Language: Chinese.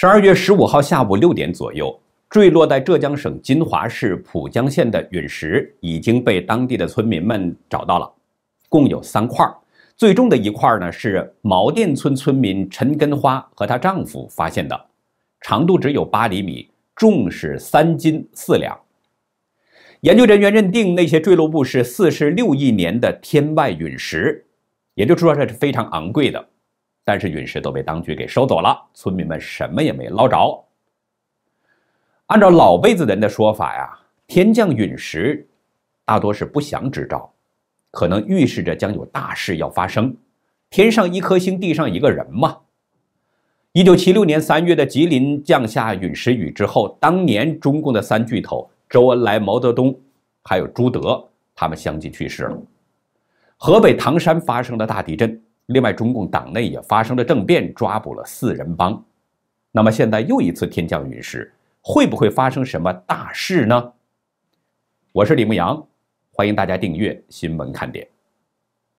十二月十五号下午六点左右，坠落在浙江省金华市浦江县的陨石已经被当地的村民们找到了，共有三块。最重的一块呢是毛店村村民陈根花和她丈夫发现的，长度只有八厘米，重是三斤四两。研究人员认定那些坠落物是四十六亿年的天外陨石，也就是说这是非常昂贵的。但是陨石都被当局给收走了，村民们什么也没捞着。按照老辈子人的说法呀，天降陨石大多是不祥之兆，可能预示着将有大事要发生。天上一颗星，地上一个人嘛。一九七六年三月的吉林降下陨石雨之后，当年中共的三巨头。周恩来、毛泽东，还有朱德，他们相继去世了。河北唐山发生了大地震，另外中共党内也发生了政变，抓捕了四人帮。那么现在又一次天降陨石，会不会发生什么大事呢？我是李牧阳，欢迎大家订阅新闻看点。